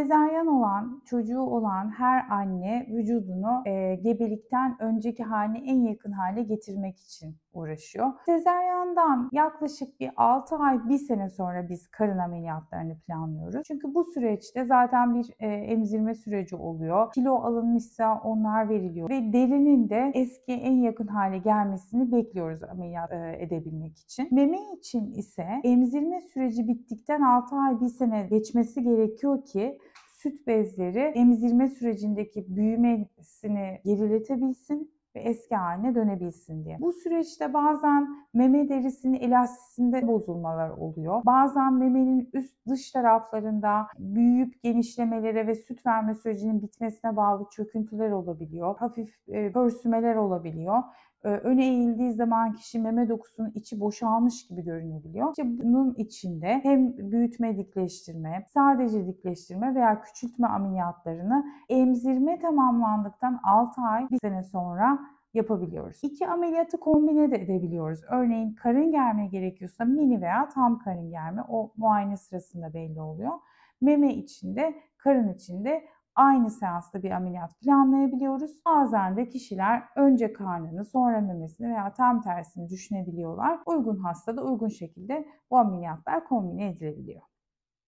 Sezaryen olan, çocuğu olan her anne vücudunu e, gebelikten önceki haline en yakın hale getirmek için uğraşıyor. Sezaryandan yaklaşık bir 6 ay, 1 sene sonra biz karın ameliyatlarını planlıyoruz. Çünkü bu süreçte zaten bir e, emzirme süreci oluyor. Kilo alınmışsa onlar veriliyor ve derinin de eski en yakın hale gelmesini bekliyoruz ameliyat e, edebilmek için. Meme için ise emzirme süreci bittikten 6 ay, 1 sene geçmesi gerekiyor ki süt bezleri emzirme sürecindeki büyümesini geriletebilsin ve eski haline dönebilsin diye. Bu süreçte bazen meme derisinin elastisinde bozulmalar oluyor. Bazen memenin üst dış taraflarında büyüyüp genişlemelere ve süt verme sürecinin bitmesine bağlı çöküntüler olabiliyor. Hafif e, pörsümeler olabiliyor öne eğildiği zaman kişi meme dokusunun içi boşalmış gibi görünebiliyor. İşte bunun içinde hem büyütme dikleştirme, sadece dikleştirme veya küçültme ameliyatlarını emzirme tamamlandıktan 6 ay, bir sene sonra yapabiliyoruz. İki ameliyatı kombine de edebiliyoruz. Örneğin karın germe gerekiyorsa mini veya tam karın germe o muayene sırasında belli oluyor. Meme içinde, karın içinde aynı seansta bir ameliyat planlayabiliyoruz. Bazen de kişiler önce karnını sonra memesini veya tam tersini düşünebiliyorlar. Uygun hastada uygun şekilde bu ameliyatlar kombine edilebiliyor.